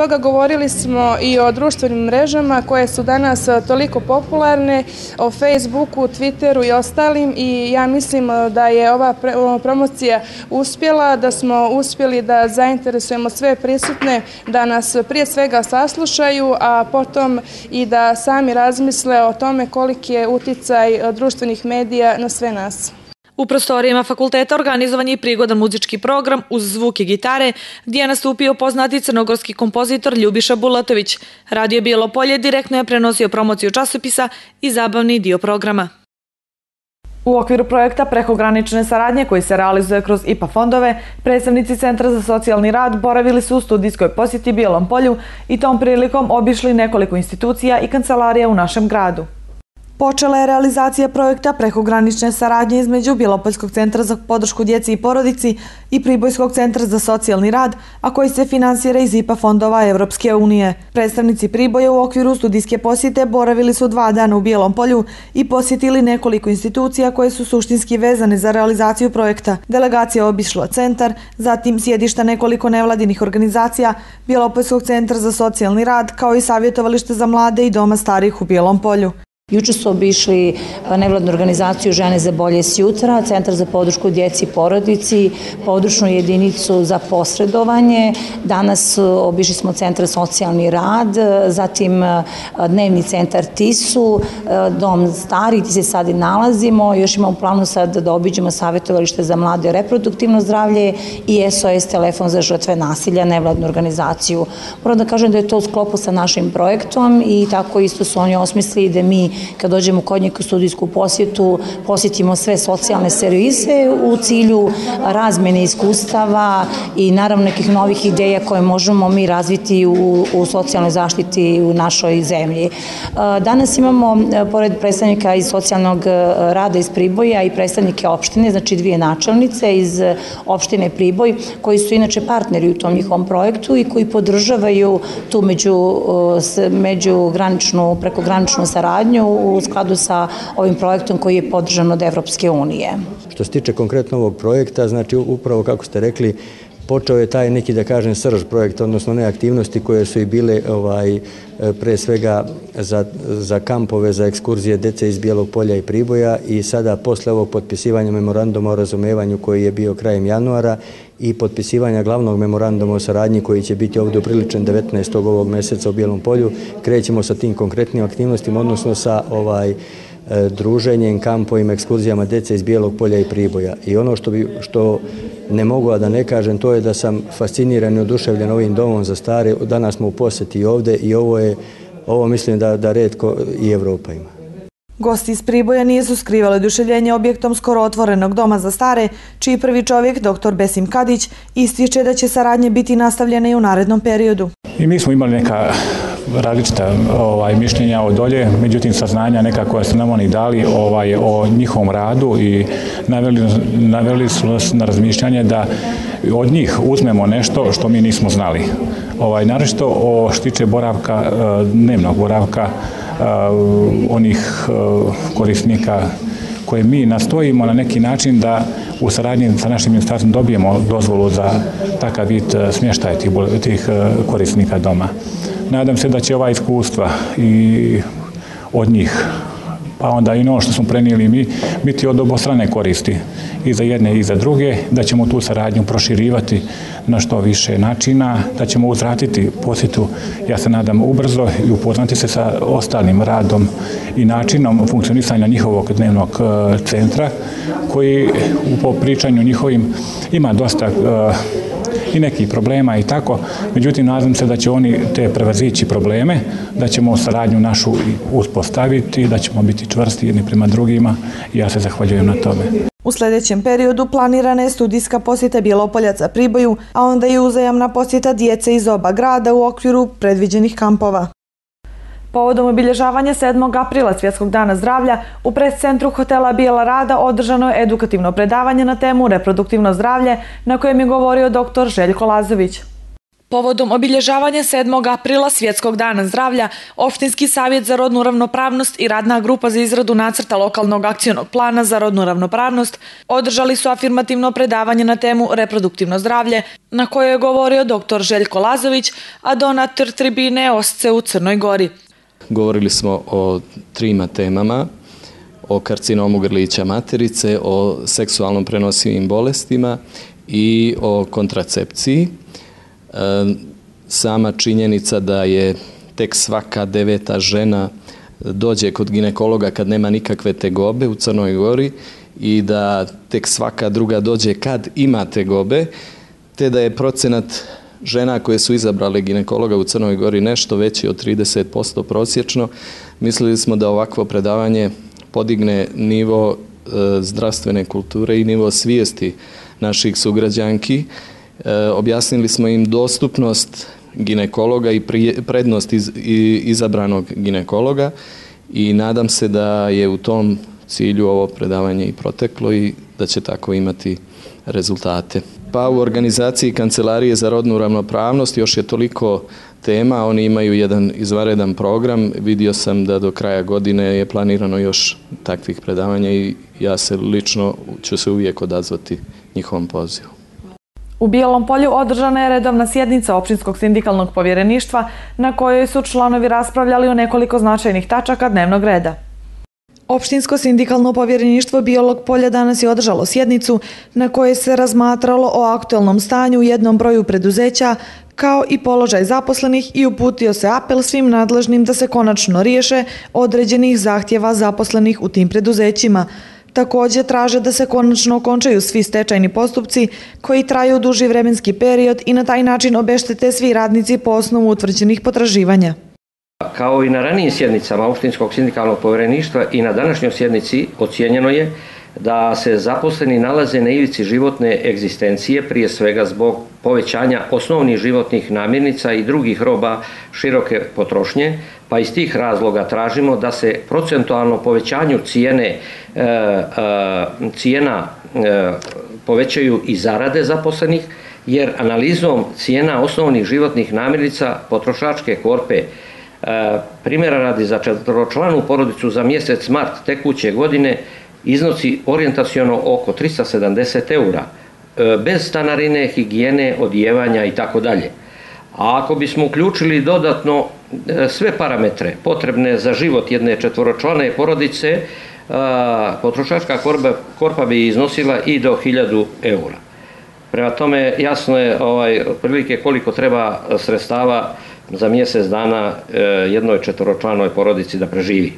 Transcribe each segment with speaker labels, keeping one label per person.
Speaker 1: Toga govorili smo i o društvenim mrežama koje su danas toliko popularne, o Facebooku, Twitteru i ostalim i ja mislim da je ova promocija uspjela, da smo uspjeli da zainteresujemo sve prisutne da nas prije svega saslušaju, a potom i da sami razmisle o tome koliki je uticaj društvenih medija na sve nas.
Speaker 2: U prostorijama fakulteta organizovan je i prigodan muzički program uz zvuke gitare, gdje je nastupio poznati crnogorski kompozitor Ljubiša Bulatović. Radio Bijelo polje direktno je prenosio promociju časopisa i zabavni dio programa. U okviru projekta prekogranične saradnje koji se realizuje kroz IPA fondove, predstavnici Centra za socijalni rad boravili su u studijskoj posjeti Bijelom polju i tom prilikom obišli nekoliko institucija i kancelarija u našem gradu. Počela je realizacija projekta prekogranične saradnje između Bilopoljskog centra za podršku djeci i porodici i Pribojskog centra za socijalni rad, a koji se finansira iz IPA fondova Evropske unije. Predstavnici Priboja u okviru studijske posjete boravili su dva dana u Bijelom polju i posjetili nekoliko institucija koje su suštinski vezane za realizaciju projekta. Delegacija obišla centar, zatim sjedišta nekoliko nevladinih organizacija, Bijelopoljskog centra za socijalni rad, kao i savjetovalište za mlade i doma starih u Bijelom polju.
Speaker 3: Juče su obišli nevladnu organizaciju Žene za bolje s jutra, Centar za podršku djeci i porodici, područnu jedinicu za posredovanje. Danas obišli smo Centar socijalni rad, zatim dnevni centar TISU, dom stari, ti se sad i nalazimo. Još imamo planu sad da obiđemo savjetovalište za mlade reproduktivno zdravlje i SOS telefon za žrtve nasilja, nevladnu organizaciju. Moram da kažem da je to u sklopu sa našim projektom i tako isto su oni osmislili da mi kad dođemo kod njeg u studijsku posjetu, posjetimo sve socijalne servise u cilju razmene iskustava i naravno nekih novih ideja koje možemo mi razviti u, u socijalnoj zaštiti u našoj zemlji. E, danas imamo, e, pored predstavnika iz socijalnog e, rada iz Priboja i predstavnike opštine, znači dvije načelnice iz opštine Priboj, koji su inače partneri u tom njihovom projektu i koji podržavaju tu među, međugraničnu, prekograničnu saradnju u skladu sa ovim projektom koji je podržan od Evropske unije.
Speaker 4: Što se tiče konkretno ovog projekta, znači upravo kako ste rekli, počeo je taj neki, da kažem, srž projekta, odnosno ne aktivnosti koje su i bile ovaj, pre svega za, za kampove, za ekskurzije dece iz Bijelog polja i Priboja i sada posle ovog potpisivanja memoranduma o razumevanju koji je bio krajem januara i potpisivanja glavnog memoranduma o saradnji koji će biti ovdje upriličen 19. ovog meseca u Bijelom polju, krećemo sa tim konkretnim aktivnostima, odnosno sa ovaj E, druženjem, kampovima, ekskurzijama dece iz Bijelog polja i Priboja. I ono što, bi, što ne mogu da ne kažem, to je da sam fasciniran i oduševljen ovim domom za stare. Danas smo u posjeti ovde i ovo je, ovo mislim da, da redko i Evropa ima.
Speaker 2: Gosti iz Priboja nisu skrivali oduševljenje objektom skoro otvorenog doma za stare, čiji prvi čovjek, dr. Besim Kadić, ističe da će saradnje biti nastavljene i u narednom periodu.
Speaker 5: I mi smo imali neka različita ovaj, mišljenja od dolje, međutim saznanja neka koja su nam oni dali ovaj, o njihovom radu i naveli, naveli su nas na razmišljanje da od njih uzmemo nešto što mi nismo znali. Ovaj, narešto o štiče boravka, eh, dnevnog boravka eh, onih eh, korisnika koje mi nastojimo na neki način da u saradnji sa našim ministarstvom dobijemo dozvolu za takav vid smještaja tih, tih korisnika doma. Nadam se da će ova iskustva i od njih pa onda i ono što smo prenijeli mi, biti od obostrane koristi i za jedne i za druge, da ćemo tu saradnju proširivati na što više načina, da ćemo uzratiti posjetu, ja se nadam, ubrzo i upoznati se sa ostalim radom i načinom funkcionisanja njihovog dnevnog e, centra, koji u pričanju njihovim ima dosta e, i nekih problema i tako. Međutim, nadam se da će oni te prevazići probleme, da ćemo saradnju našu uspostaviti, da ćemo biti čvrsti jedni prema drugima i ja se zahvaljujem na tome.
Speaker 2: U sljedećem periodu planirana je studijska posjeta Bjelopoljaca Priboju, a onda i uzajamna posjeta djece iz oba grada u okviru predviđenih kampova. Povodom obilježavanja 7. aprila Svjetskog dana zdravlja u prescentru hotela Bijela Rada održano je edukativno predavanje na temu reproduktivno zdravlje na kojem je govorio dr. Željko Lazović. Povodom obilježavanja 7. aprila Svjetskog dana zdravlja, Opštinski savjet za rodnu ravnopravnost i radna grupa za izradu nacrta lokalnog akcionog plana za rodnu ravnopravnost održali su afirmativno predavanje na temu reproduktivno zdravlje, na koje je govorio dr. Željko Lazović, a donator tribine Osce u Crnoj Gori.
Speaker 6: Govorili smo o trima temama, o karcinomu grlića materice, o seksualnom prenosivim bolestima i o kontracepciji. Sama činjenica da je tek svaka deveta žena dođe kod ginekologa kad nema nikakve tegobe u Crnoj Gori i da tek svaka druga dođe kad ima tegobe, te da je procenat žena koje su izabrale ginekologa u Crnoj Gori nešto veći od 30% prosječno, mislili smo da ovakvo predavanje podigne nivo e, zdravstvene kulture i nivo svijesti naših sugrađanki, E, objasnili smo im dostupnost ginekologa i prednost iz, izabranog ginekologa i nadam se da je u tom cilju ovo predavanje i proteklo i da će tako imati rezultate. Pa u organizaciji Kancelarije za rodnu ravnopravnost još je toliko tema, oni imaju jedan izvaredan program, vidio sam da do kraja godine je planirano još takvih predavanja i ja se lično ću se uvijek odazvati njihovom pozivu.
Speaker 2: U Bijelom polju održana je redovna sjednica opštinskog sindikalnog povjereništva na kojoj su članovi raspravljali o nekoliko značajnih tačaka dnevnog reda. Opštinsko sindikalno povjereništvo Bijelog polja danas je održalo sjednicu na kojoj se razmatralo o aktualnom stanju u jednom broju preduzeća kao i položaj zaposlenih i uputio se apel svim nadležnim da se konačno riješe određenih zahtjeva zaposlenih u tim preduzećima – Takođe traže da se konačno okončaju svi stečajni postupci koji traju duži vremenski period i na taj način obeštete svi radnici po osnovu utvrđenih potraživanja.
Speaker 7: Kao i na ranijim sjednicama Opštinskog sindikalnog povjereništva i na današnjoj sjednici ocijenjeno je da se zaposleni nalaze na ivici životne egzistencije, prije svega zbog povećanja osnovnih životnih namirnica i drugih roba široke potrošnje, pa iz tih razloga tražimo da se procentualno povećanju cijene, e, e, cijena e, povećaju i zarade zaposlenih, jer analizom cijena osnovnih životnih namirnica potrošačke korpe primjera radi za četvročlanu porodicu za mjesec mart tekuće godine iznosi orijentacijono oko 370 eura, e, bez stanarine, higijene, odjevanja i tako dalje. A ako bismo uključili dodatno e, sve parametre potrebne za život jedne četvoročlane porodice, e, potrošačka korpa bi iznosila i do 1000 eura. Prema tome jasno je ovaj, prilike koliko treba sredstava za mjesec dana jednoj četvoročlanoj porodici da preživi.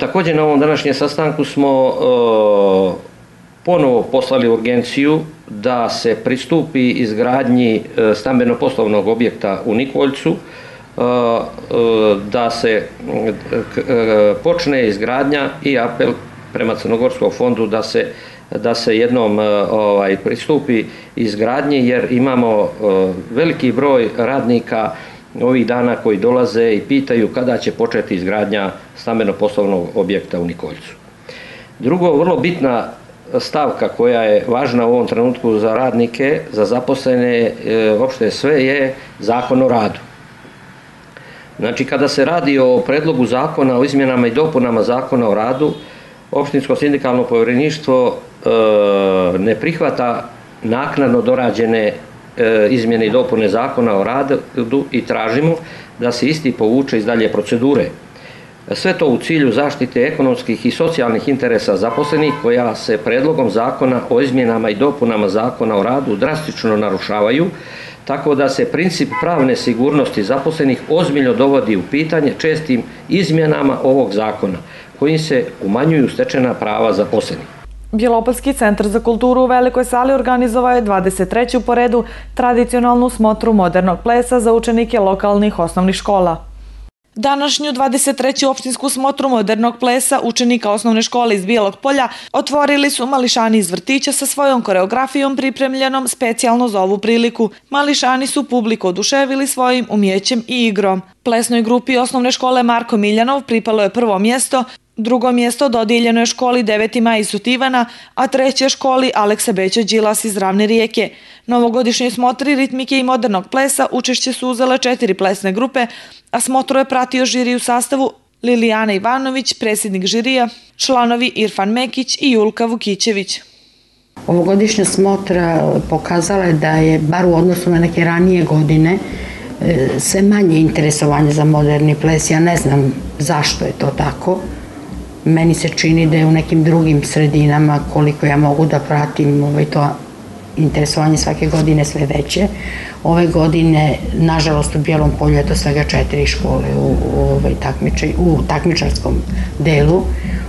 Speaker 7: Također na ovom današnjem sastanku smo ponovo poslali urgenciju da se pristupi izgradnji e, stambeno-poslovnog objekta u Nikoljcu, e, da se e, počne izgradnja i apel prema Crnogorskom fondu da se da se jednom ovaj pristupi izgradnji jer imamo veliki broj radnika ovih dana koji dolaze i pitaju kada će početi izgradnja stambeno-poslovnog objekta u Nikoljcu. Drugo, vrlo bitna stavka koja je važna u ovom trenutku za radnike, za zaposlene, e, uopšte sve je zakon o radu. Znači, kada se radi o predlogu zakona o izmjenama i dopunama zakona o radu, opštinsko sindikalno povjereništvo e, ne prihvata naknadno dorađene E, izmjene i dopune zakona o radu i tražimo da se isti povuče iz dalje procedure. Sve to u cilju zaštite ekonomskih i socijalnih interesa zaposlenih koja se predlogom zakona o izmjenama i dopunama zakona o radu drastično narušavaju, tako da se princip pravne sigurnosti zaposlenih ozbiljno dovodi u pitanje čestim izmjenama ovog zakona, kojim se umanjuju stečena prava zaposlenih.
Speaker 2: Bjelopolski centar za kulturu u Velikoj sali organizovao je 23. po redu tradicionalnu smotru modernog plesa za učenike lokalnih osnovnih škola. Današnju 23. opštinsku smotru modernog plesa učenika osnovne škole iz Bijelog polja otvorili su mališani iz vrtića sa svojom koreografijom pripremljenom specijalno za ovu priliku. Mališani su publiku oduševili svojim umjećem i igrom. Plesnoj grupi osnovne škole Marko Miljanov pripalo je prvo mjesto, Drugo mjesto dodijeljeno je školi 9. maj iz Sutivana, a treće školi Aleksa Beća Đilas iz Ravne rijeke. Novogodišnjoj smotri ritmike i modernog plesa učešće su uzele četiri plesne grupe, a smotru je pratio žiri u sastavu Lilijana Ivanović, predsjednik žirija, članovi Irfan Mekić i Julka Vukićević.
Speaker 8: Ovogodišnja smotra pokazala je da je, bar u odnosu na neke ranije godine, e, sve manje interesovanje za moderni ples. Ja ne znam zašto je to tako. Meni se čini da je u nekim drugim sredinama, koliko ja mogu da pratim ovaj, to interesovanje svake godine sve veće. Ove godine, nažalost, u Bijelom polju je to svega četiri škole u, u, ovaj, takmiče, u takmičarskom delu.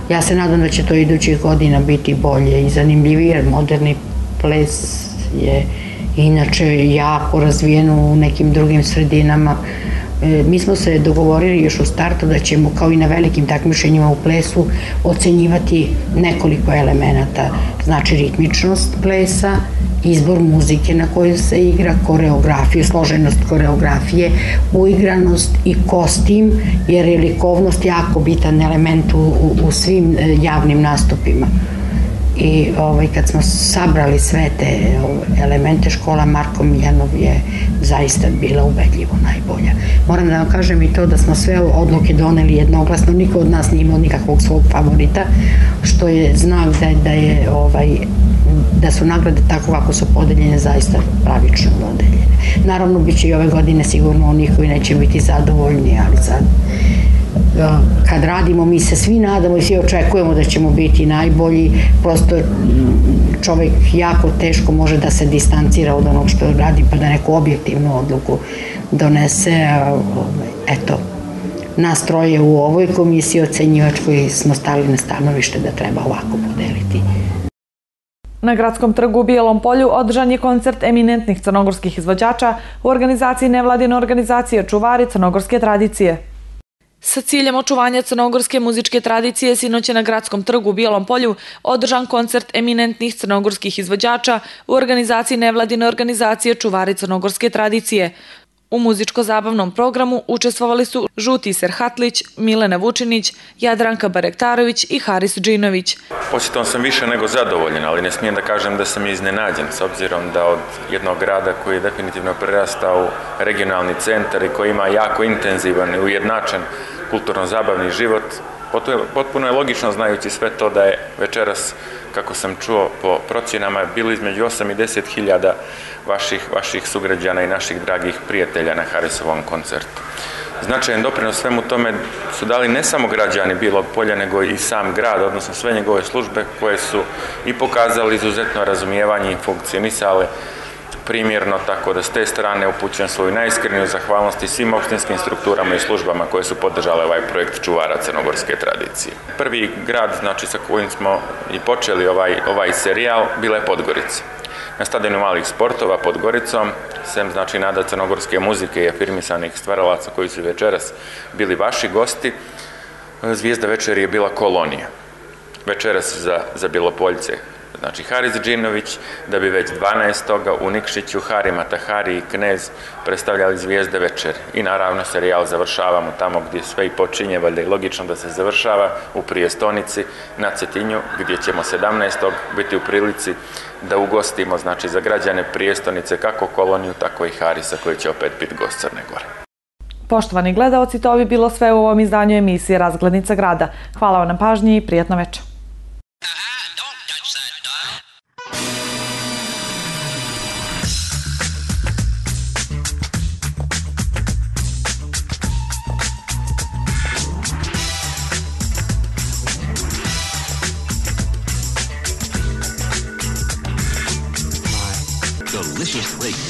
Speaker 8: Ja se nadam da će to idućih godina biti bolje i zanimljivije, jer moderni ples je inače jako razvijen u nekim drugim sredinama. E, mi smo se dogovorili još u startu da ćemo kao i na velikim takmičenjima u plesu ocenjivati nekoliko elemenata, znači ritmičnost plesa, izbor muzike na kojoj se igra, koreografiju, složenost koreografije, uigranost i kostim, jer je likovnost jako bitan element u, u, u svim e, javnim nastupima i ovaj, kad smo sabrali sve te ovaj, elemente škola Marko Miljanov je zaista bila ubedljivo najbolja. Moram da vam kažem i to da smo sve odluke doneli jednoglasno, niko od nas nije imao nikakvog svog favorita, što je znak da, da je ovaj, da su nagrade tako kako su podeljene zaista pravično podeljene. Naravno, bit će i ove godine sigurno onih koji neće biti zadovoljni, ali sad kad radimo, mi se svi nadamo i svi očekujemo da ćemo biti najbolji, prosto čovek jako teško može da se distancira od onog što radi, pa da neku objektivnu odluku donese, eto, nas troje u ovoj komisiji ocenjivačkoj smo stali na stanovište da treba ovako podeliti.
Speaker 2: Na Gradskom trgu u Bijelom polju održan je koncert eminentnih crnogorskih izvođača u organizaciji nevladine organizacije Čuvari crnogorske tradicije. Sa ciljem očuvanja crnogorske muzičke tradicije sinoć na Gradskom trgu u Bijelom polju održan koncert eminentnih crnogorskih izvođača u organizaciji nevladine organizacije Čuvari crnogorske tradicije. U muzičko-zabavnom programu učestvovali su Žuti Serhatlić, Milena Vučinić, Jadranka Barektarović i Haris Džinović.
Speaker 9: Posjetom sam više nego zadovoljen, ali ne smijem da kažem da sam iznenađen, s obzirom da od jednog grada koji je definitivno prerastao regionalni centar i koji ima jako intenzivan i ujednačen kulturno-zabavni život, potpuno je logično znajući sve to da je večeras, kako sam čuo po procjenama, bilo između 8 i 10 hiljada vaših, vaših sugrađana i naših dragih prijatelja na Harisovom koncertu. Značajan doprinos svemu tome su dali ne samo građani Bilog polja, nego i sam grad, odnosno sve njegove službe koje su i pokazali izuzetno razumijevanje i funkcionisale primjerno, tako da s te strane upućujem svoju najiskreniju zahvalnost i svim opštinskim strukturama i službama koje su podržale ovaj projekt čuvara crnogorske tradicije. Prvi grad, znači sa kojim smo i počeli ovaj, ovaj serijal, bila je Podgorica. Na stadionu malih sportova pod Goricom, sem znači nada crnogorske muzike i afirmisanih stvaralaca koji su večeras bili vaši gosti, zvijezda večeri je bila kolonija. Večeras za, za Bilopoljce Znači, Haris Džinović, da bi već 12. u Nikšiću Hari Matahari i Knez predstavljali zvijezde večer. I naravno serijal završavamo tamo gdje sve i počinje, valjda je logično da se završava u Prijestonici na Cetinju, gdje ćemo 17. biti u prilici da ugostimo, znači, za građane Prijestonice kako koloniju, tako i Harisa koji će opet biti gost Crne Gore.
Speaker 2: Poštovani gledalci, to bi bilo sve u ovom izdanju emisije Razglednica grada. Hvala vam na pažnji i prijatno večer.
Speaker 10: Delicious wait.